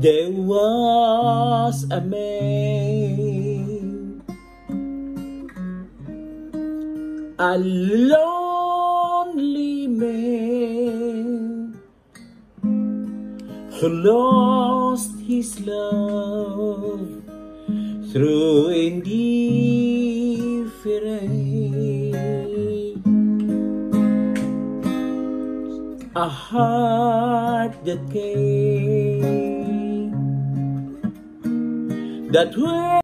There was a man, a lonely man, who lost his love through indifference. A heart that came that way